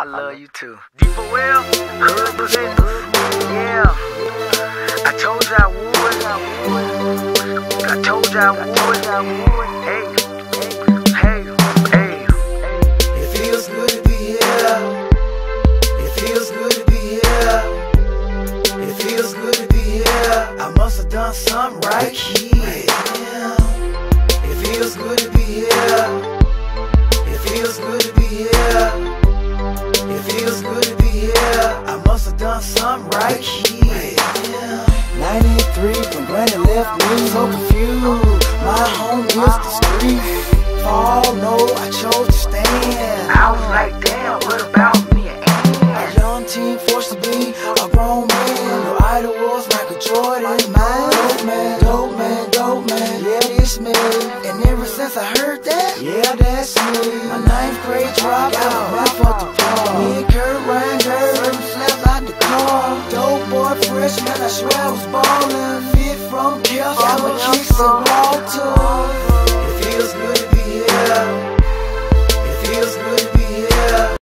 I love you too. D4L, Hood Presenters. Yeah. I told you I would. I told you I would. Hey. Hey. Hey. It feels good to be here. It feels good to be here. It feels good to be here. I must have done something right here. It feels good done something right here. 93 when Granny left me so confused. My home is the street. Fall, no, I chose to stand. I was like, damn, what about me A young teen forced to be a grown man. Your idol was Michael Jordan. Mine, dope man, dope man, dope man. Yeah, it's me. And ever since I heard that, yeah, that's me. My ninth grade dropout, the park. Out the car. Dope boy, freshman, I swear I was ballin'. Fit from my kicks and Walter.